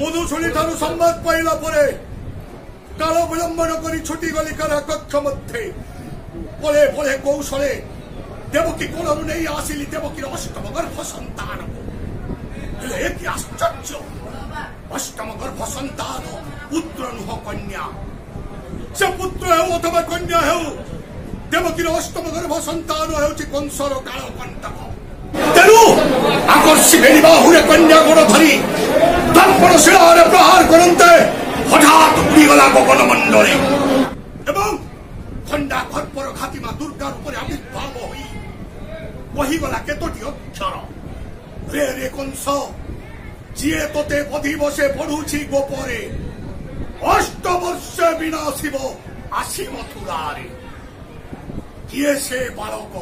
ମଧୁଶୂଳି ଠାରୁ ସମ୍ବାଦ ପାଇଲା ପରେ କାଳ ବିଳମ୍ବ ନ କରି ଛୁଟିଗଲି କାରା କକ୍ଷ ମଧ୍ୟରେ ପଳେ ପଳେ କୌଶଳେ ଦେବକୀ କୋଳରୁ ନେଇ ଆସିଲି ଦେବକୀର ଅଷ୍ଟମ ଗର୍ଭ ସନ୍ତାନକୁ ହେଲେ ଏ କି ଆଶ୍ଚର୍ଯ୍ୟ ଅଷ୍ଟମ ଗର୍ଭ ସନ୍ତାନ ପୁତ୍ର ନୁହଁ କନ୍ୟା ସେ ପୁତ୍ର ହେଉ ଅଥବା କନ୍ୟା ହେଉ ଦେବକୀର ଅଷ୍ଟମ ଗର୍ଭ ସନ୍ତାନ ହେଉଛି କଂସର କାଳ କଣ୍ଟକ ତେଣୁ আকর্ষি বেরি বাহুরে কন্যা গোড় ধরি সম্পূর্ণ শিলাহারে প্রহার করন্তে হঠাৎ উড়ি গলা গগন মন্ডলে এবং খণ্ডা খর্পর খাতিমা দুর্গার উপরে আবির্ভাব হই। বহিগলা কেতোটি অক্ষর রে রে কংস, যিয়ে তোতে বধিব সে পড়ুছি গোপরে। অষ্ট বিনাশিব আসি মথুরারে কিয়ে সে বালক?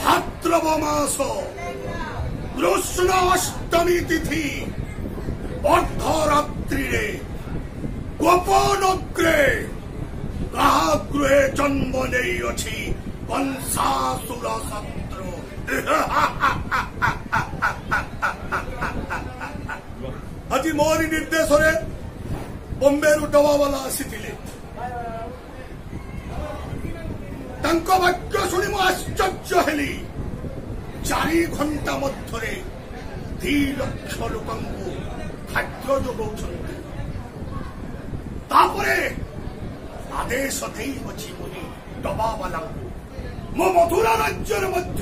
ভাদ্রব মাস। কৃষ্ণ অষ্টমী তিথি। ତିଥି ଅର୍ଦ୍ଧରାତ୍ରିରେ ଗୋପନଗ୍ରେ କାହା ଗୃହେ ଜନ୍ମ ନେଇଅଛି କଂସାସୁର ଶତ୍ରୁ ଆଜି ମୋରି ନିର୍ଦ୍ଦେଶରେ ବମ୍ବେରୁ ଡବାବାଲା ଆସିଥିଲେ ତାଙ୍କ ବାକ୍ୟ ଶୁଣି ମୁଁ ଆଶ୍ଚର୍ଯ୍ୟ ହେଲି ଚାରି ଘଣ୍ଟା ମଧ୍ୟରେ ଦି ଲକ୍ଷ ଲୋକଙ୍କୁ ଖାଦ୍ୟ ଯୋଗାଉଛନ୍ତି ତାପରେ ଆଦେଶ ଦେଇଅଛି ବୋଲି ଡବାବାଲାଙ୍କୁ ମୋ ମଥୁରା ରାଜ୍ୟରେ ମଧ୍ୟ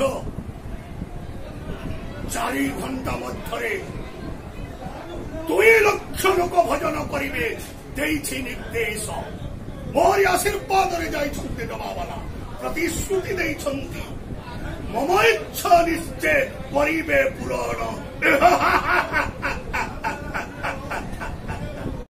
ଚାରି ଘଣ୍ଟା ମଧ୍ୟରେ ଦୁଇ ଲକ୍ଷ ଲୋକ ଭଜନ କରିବେ ଦେଇଛି ନିର୍ଦ୍ଦେଶ ମୋରି ଆଶୀର୍ବାଦରେ ଯାଇଛନ୍ତି ଡବାବାଲା ପ୍ରତିଶ୍ରୁତି ଦେଇଛନ୍ତି ମମ ଇଚ୍ଛା ନିଶ୍ଚୟ କରିବେ ପୂରଣ